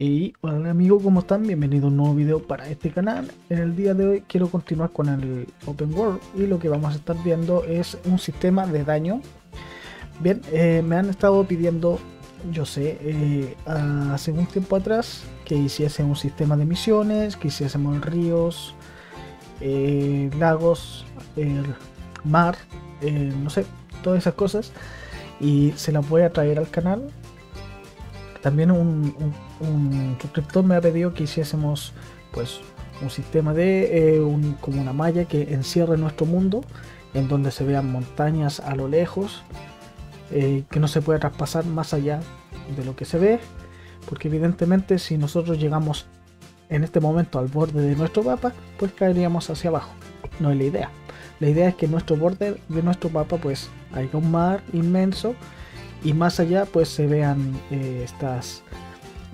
Y hola amigos, ¿cómo están? Bienvenido a un nuevo video para este canal. En el día de hoy quiero continuar con el Open World y lo que vamos a estar viendo es un sistema de daño. Bien, eh, me han estado pidiendo, yo sé, eh, hace un tiempo atrás que hiciese un sistema de misiones, que hiciésemos ríos, eh, lagos, mar, no sé, todas esas cosas. Y se las voy a traer al canal también un, suscriptor me ha pedido que hiciésemos pues un sistema de eh, como una malla que encierre nuestro mundo en donde se vean montañas a lo lejos eh, que no se pueda traspasar más allá de lo que se ve porque evidentemente si nosotros llegamos en este momento al borde de nuestro mapa pues caeríamos hacia abajo. No es la idea. La idea es que nuestro borde de nuestro mapa pues haya un mar inmenso y más allá pues se vean eh, estas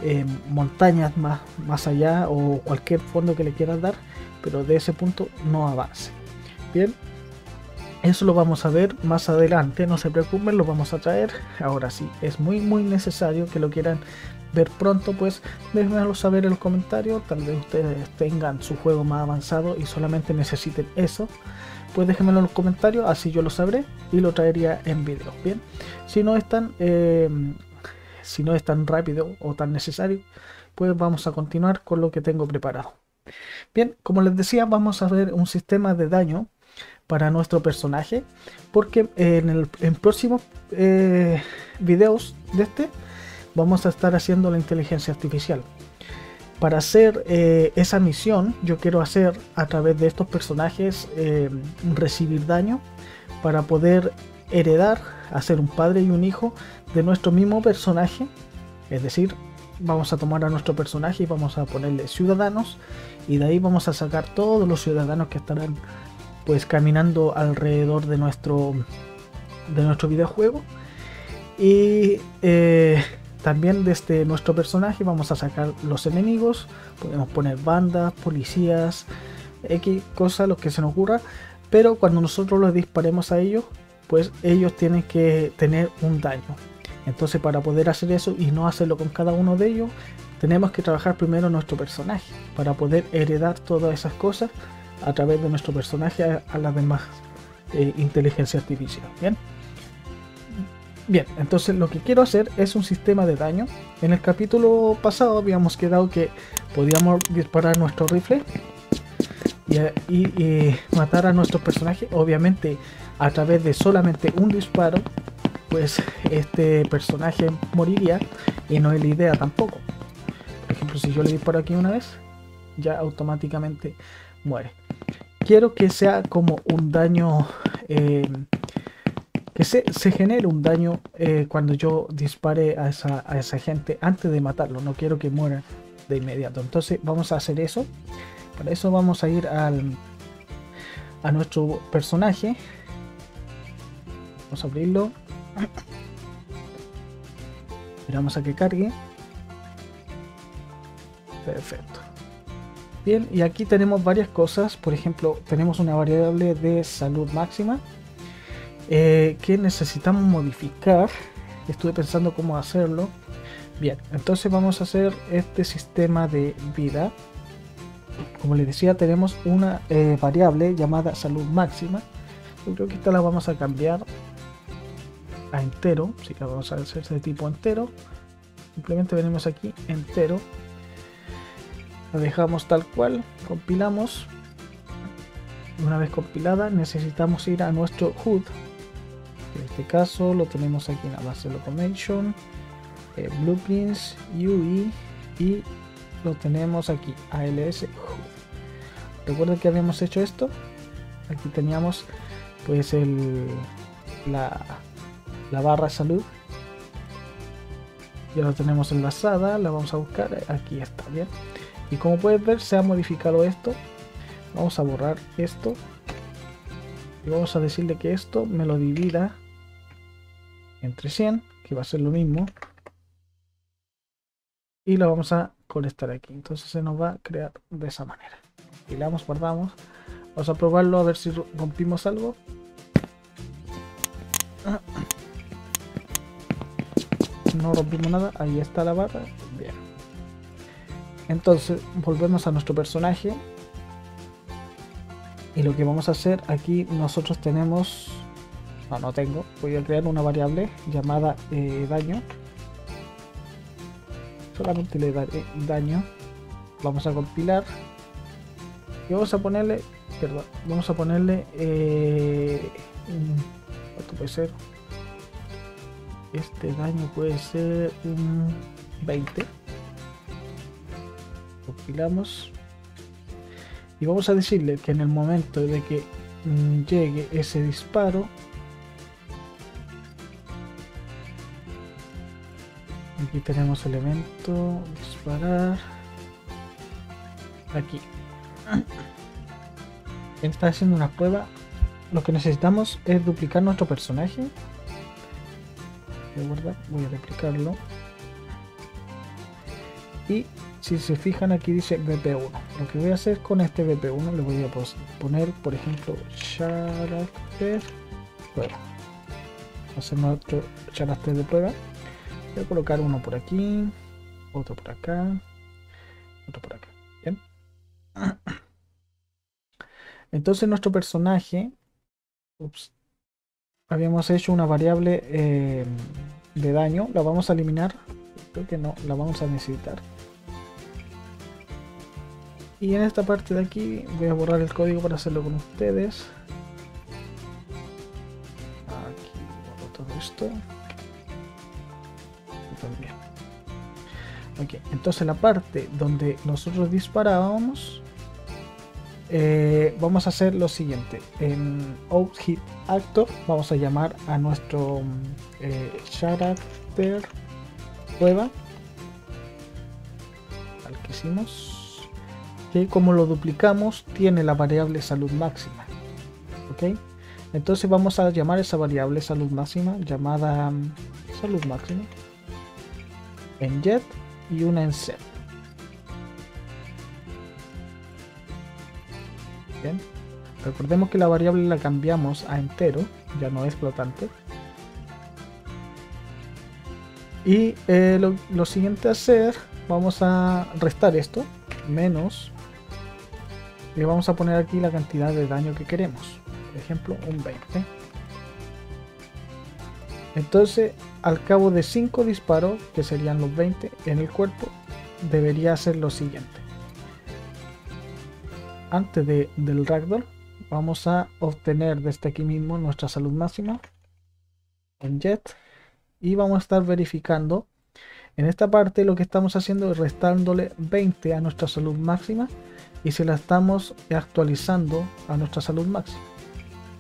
eh, montañas más, más allá o cualquier fondo que le quieras dar pero de ese punto no avance. Bien eso lo vamos a ver más adelante no se preocupen lo vamos a traer. Ahora sí es muy muy necesario que lo quieran ver pronto pues déjenmelo saber en los comentarios tal vez ustedes tengan su juego más avanzado y solamente necesiten eso pues déjenmelo en los comentarios, así yo lo sabré y lo traería en vídeo. Bien, si no es tan, eh, si no es tan rápido o tan necesario, pues vamos a continuar con lo que tengo preparado. Bien, como les decía, vamos a ver un sistema de daño para nuestro personaje, porque en el en próximos eh, videos de este vamos a estar haciendo la inteligencia artificial para hacer eh, esa misión yo quiero hacer a través de estos personajes eh, recibir daño para poder heredar, hacer un padre y un hijo de nuestro mismo personaje. Es decir, vamos a tomar a nuestro personaje y vamos a ponerle ciudadanos y de ahí vamos a sacar todos los ciudadanos que estarán pues caminando alrededor de nuestro de nuestro videojuego y eh, también desde nuestro personaje vamos a sacar los enemigos, podemos poner bandas, policías, X cosa, lo que se nos ocurra, pero cuando nosotros los disparemos a ellos, pues ellos tienen que tener un daño. Entonces para poder hacer eso y no hacerlo con cada uno de ellos, tenemos que trabajar primero nuestro personaje para poder heredar todas esas cosas a través de nuestro personaje a, las demás eh, inteligencia artificial. Bien. Bien, entonces lo que quiero hacer es un sistema de daño. En el capítulo pasado habíamos quedado que podíamos disparar nuestro rifle y, matar a nuestro personaje. Obviamente a través de solamente un disparo, pues este personaje moriría y no es la idea tampoco. Por ejemplo, si yo le disparo aquí una vez, ya automáticamente muere. Quiero que sea como un daño... Eh, que se, genere un daño eh, cuando yo dispare a esa, gente antes de matarlo. No quiero que muera de inmediato. Entonces vamos a hacer eso. Para eso vamos a ir al, a nuestro personaje. Vamos a abrirlo. Esperamos a que cargue. Perfecto. Bien, y aquí tenemos varias cosas. Por ejemplo, tenemos una variable de salud máxima eh, que necesitamos modificar. Estuve pensando cómo hacerlo. Bien, entonces vamos a hacer este sistema de vida. Como les decía, tenemos una eh, variable llamada salud máxima. Yo creo que esta la vamos a cambiar a entero. Así que vamos a hacer de tipo entero. Simplemente venimos aquí entero. La dejamos tal cual. Compilamos. Una vez compilada necesitamos ir a nuestro HUD en este caso lo tenemos aquí en la base de automation eh, blueprints UI y lo tenemos aquí ALS recuerden que habíamos hecho esto. Aquí teníamos pues el la, la barra salud. Ya lo tenemos enlazada la vamos a buscar. Aquí está bien. Y como puedes ver se ha modificado esto. Vamos a borrar esto. Y vamos a decirle que esto me lo divida entre 100, que va a ser lo mismo. Y lo vamos a conectar aquí. Entonces se nos va a crear de esa manera. Damos, guardamos. Vamos a probarlo a ver si rompimos algo. No rompimos nada. Ahí está la barra. Bien. entonces volvemos a nuestro personaje y lo que vamos a hacer aquí nosotros tenemos no, no tengo. Voy a crear una variable llamada eh, daño. Solamente le daré daño. Vamos a compilar. Y vamos a ponerle perdón vamos a ponerle eh, ¿cuánto este daño puede ser un 20 compilamos. Y vamos a decirle que en el momento de que mm, llegue ese disparo aquí tenemos elemento disparar. Aquí. Está haciendo una prueba. Lo que necesitamos es duplicar nuestro personaje. Voy a duplicarlo y si se fijan aquí dice BP1 lo que voy a hacer con este BP1 le voy a poner por ejemplo character. Prueba. Hacer nuestro character de prueba voy a colocar uno por aquí otro por acá otro por acá bien entonces nuestro personaje habíamos hecho una variable eh, de daño la vamos a eliminar creo que no la vamos a necesitar. Y en esta parte de aquí voy a borrar el código para hacerlo con ustedes. Aquí todo esto ok entonces la parte donde nosotros disparábamos eh, vamos a hacer lo siguiente. En outhit actor vamos a llamar a nuestro eh, character prueba al que hicimos que como lo duplicamos tiene la variable salud máxima. Ok entonces vamos a llamar esa variable salud máxima llamada mm, salud máxima en jet y una en set Recordemos que la variable la cambiamos a entero, ya no es flotante. Y eh, lo, siguiente a hacer, vamos a restar esto, menos, y vamos a poner aquí la cantidad de daño que queremos. Por ejemplo, un 20. Entonces, al cabo de 5 disparos, que serían los 20 en el cuerpo, debería hacer lo siguiente. Antes de, del ragdoll vamos a obtener desde aquí mismo nuestra salud máxima en jet y vamos a estar verificando. En esta parte lo que estamos haciendo es restándole 20 a nuestra salud máxima y se la estamos actualizando a nuestra salud máxima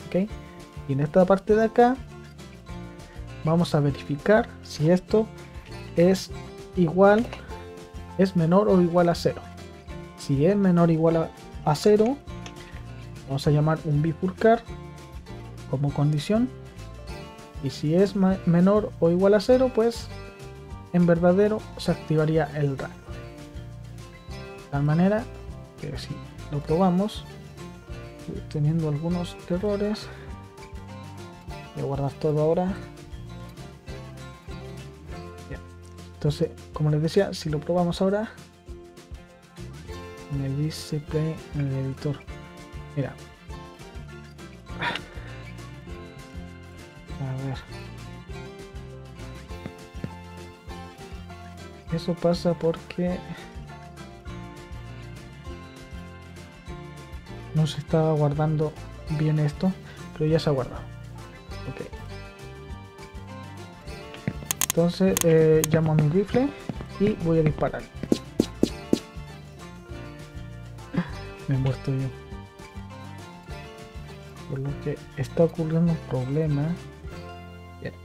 ok y en esta parte de acá vamos a verificar si esto es igual es menor o igual a 0 si es menor o igual a a 0 vamos a llamar un bifurcar como condición. Y si es menor o igual a 0 pues en verdadero se activaría el rango de tal manera que si lo probamos teniendo algunos errores voy a guardar todo ahora entonces como les decía si lo probamos ahora me dice play en el editor. Mira. A ver. Eso pasa porque no se estaba guardando bien esto pero ya se ha guardado. Ok entonces eh, llamo a mi rifle y voy a disparar me he muerto yo. Por lo que está ocurriendo un problema.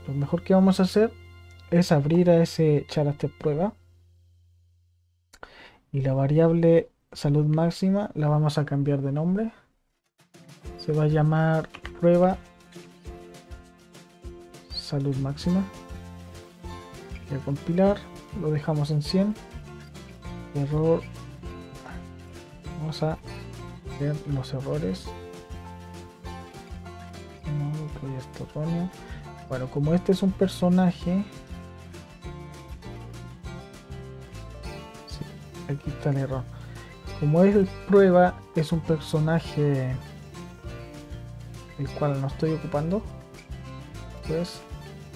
lo mejor que vamos a hacer es abrir a ese character prueba. Y la variable salud máxima la vamos a cambiar de nombre. Se va a llamar prueba salud máxima. Compilar, lo dejamos en 100. Error vamos a ver los errores no, bueno como este es un personaje aquí está el error. Como es prueba, es un personaje el cual no estoy ocupando, pues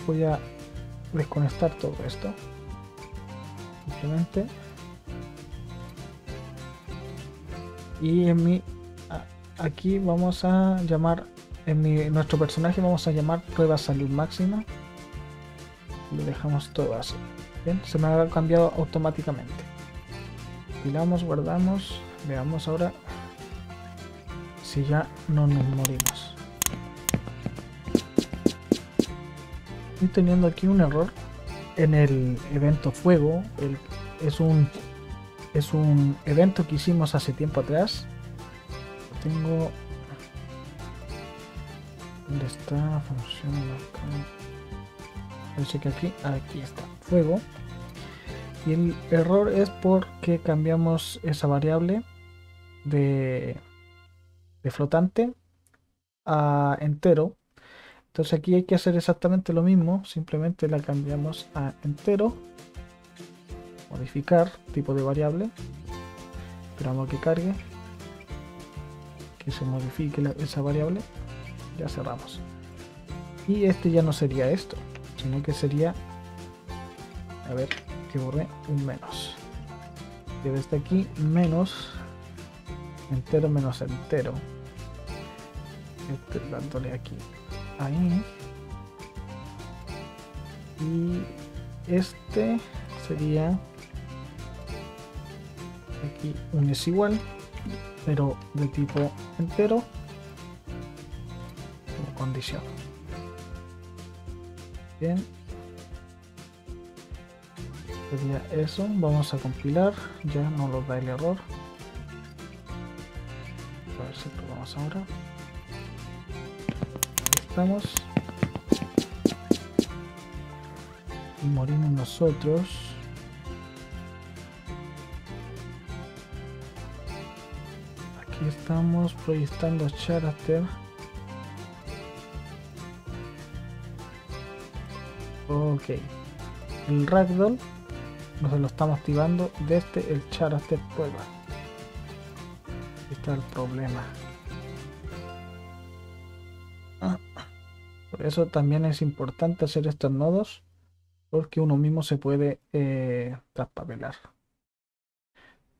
voy a desconectar todo esto. Simplemente. Y en mi aquí vamos a llamar en mi, nuestro personaje vamos a llamar prueba salud máxima. Lo dejamos todo así. Bien, se me ha cambiado automáticamente. Pilamos, guardamos. Veamos ahora si ya no nos morimos. Estoy teniendo aquí un error en el evento fuego. es un es un evento que hicimos hace tiempo atrás. Tengo ¿Dónde está? Funciona Parece que aquí, aquí está. Fuego. Y el error es porque cambiamos esa variable de, de flotante a entero. Entonces aquí hay que hacer exactamente lo mismo. Simplemente la cambiamos a entero. Modificar tipo de variable. Esperamos a que cargue. Que se modifique esa variable ya cerramos y este ya no sería esto sino que sería a ver que borré un menos que desde aquí menos entero menos entero este, dándole aquí ahí y este sería aquí un es igual pero de tipo entero condición. Bien. Sería eso. Vamos a compilar. Ya no lo da el error. A ver si probamos ahora. Estamos. Y morimos nosotros. Aquí estamos proyectando character. Ok. El ragdoll nos lo estamos activando desde el character prueba. está el problema. Eso también es importante hacer estos nodos porque uno mismo se puede eh, traspapelar.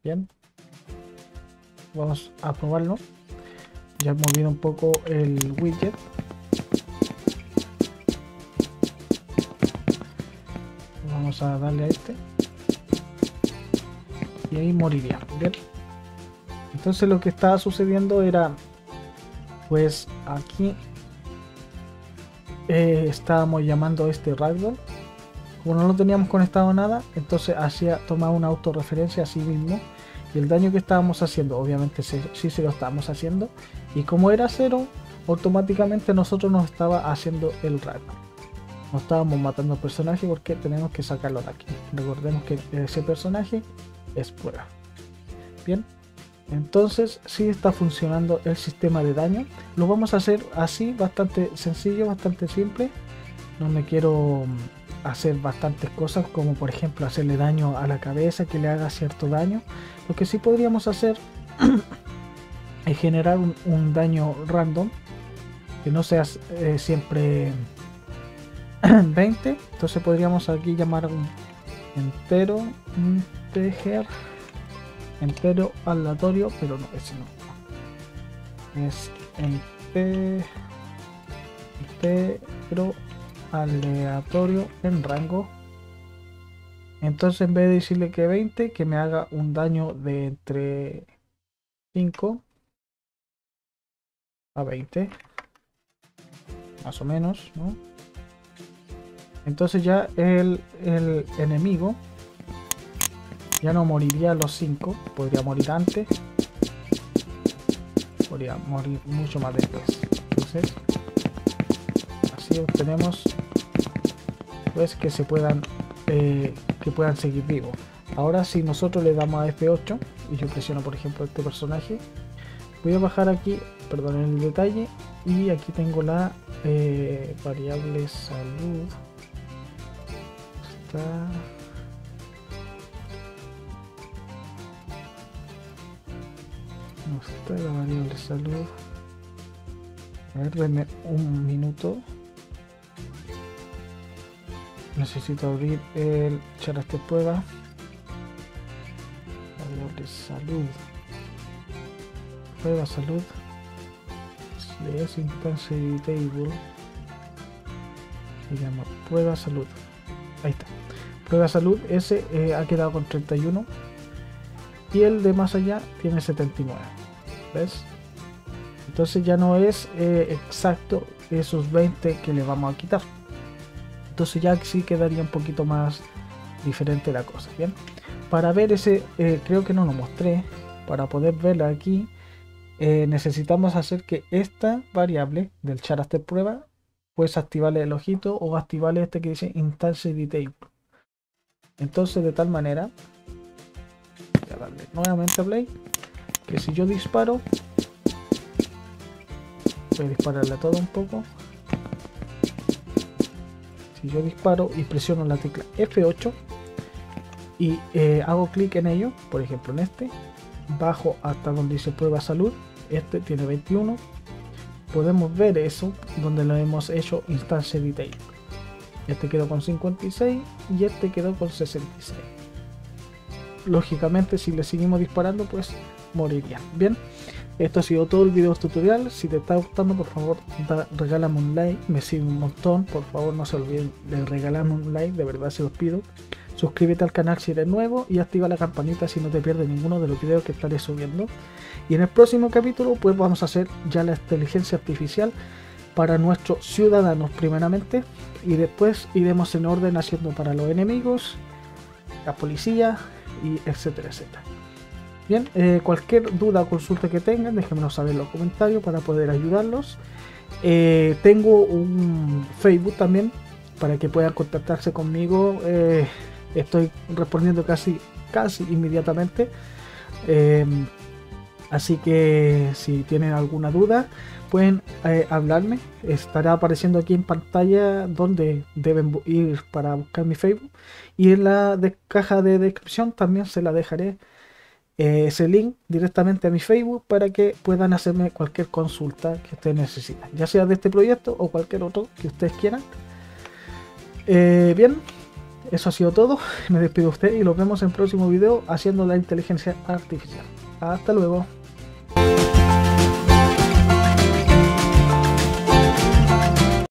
Bien. Vamos a probarlo. Ya he movido un poco el widget a darle a este y ahí moriría entonces lo que estaba sucediendo era pues aquí eh, estábamos llamando este ragdoll. Como no lo teníamos conectado a nada entonces hacía tomar una autorreferencia a sí mismo. Y el daño que estábamos haciendo obviamente sí se lo estábamos haciendo. Y como era cero automáticamente nosotros nos estaba haciendo el ragdoll. No estábamos matando personaje porque tenemos que sacarlo de aquí. Recordemos que ese personaje es prueba. Bien, entonces si está funcionando el sistema de daño. Lo vamos a hacer así, bastante sencillo, bastante simple. No me quiero mm, hacer bastantes cosas como por ejemplo hacerle daño a la cabeza que le haga cierto daño. Lo que sí podríamos hacer es generar un, daño random que no sea eh, siempre 20 entonces podríamos aquí llamar un entero integer entero aleatorio pero no ese no. Es entero aleatorio en rango. Entonces en vez de decirle que 20 que me haga un daño de entre 5 a 20 más o menos ¿no? Entonces ya el, enemigo ya no moriría a los 5, podría morir antes, podría morir mucho más después. Entonces, así obtenemos pues que se puedan eh, que puedan seguir vivos. Ahora si nosotros le damos a F8 y yo presiono por ejemplo este personaje, voy a bajar aquí, perdón el detalle y aquí tengo la eh, variable salud ¿Cómo está la variable salud? A ver, denme un minuto. Necesito abrir el charaste prueba. Variable salud. Prueba salud. es intensity table. Se llama prueba salud. Ahí está. Prueba salud, ese eh, ha quedado con 31. Y el de más allá tiene 79. ¿Ves? Entonces ya no es eh, exacto esos 20 que le vamos a quitar. Entonces ya sí quedaría un poquito más diferente la cosa. Bien. Para ver ese, eh, creo que no lo mostré. Para poder verla aquí, necesitamos hacer que esta variable del charaster prueba, pues activarle el ojito o activarle este que dice intensity table. Entonces de tal manera, voy a darle nuevamente a play, que si yo disparo, voy a dispararle todo un poco. Si yo disparo y presiono la tecla F8 y eh, hago clic en ello, por ejemplo en este, bajo hasta donde dice prueba salud, este tiene 21, podemos ver eso donde lo hemos hecho instancia detail. Este quedó con 56 y este quedó con 66. Lógicamente, si le seguimos disparando, pues moriría. Bien, esto ha sido todo el video tutorial. Si te está gustando, por favor, regálame un like. Me sigue un montón. Por favor, no se olviden de regalarme un like. De verdad, se los pido. Suscríbete al canal si eres nuevo y activa la campanita si no te pierdes ninguno de los videos que estaré subiendo. Y en el próximo capítulo, pues vamos a hacer ya la inteligencia artificial para nuestros ciudadanos primeramente y después iremos en orden haciendo para los enemigos, la policía y etcétera, etcétera. Bien, eh, cualquier duda o consulta que tengan, déjenmelo saber en los comentarios para poder ayudarlos. Eh, tengo un Facebook también para que puedan contactarse conmigo. Eh, estoy respondiendo casi, casi inmediatamente. así que si tienen alguna duda, pueden hablarme. Estará apareciendo aquí en pantalla donde deben ir para buscar mi Facebook. Y en la caja de descripción también se la dejaré eh, ese link directamente a mi Facebook para que puedan hacerme cualquier consulta que ustedes necesiten, ya sea de este proyecto o cualquier otro que ustedes quieran. Eh, bien, eso ha sido todo. Me despido de usted y nos vemos en el próximo video haciendo la inteligencia artificial. Hasta luego.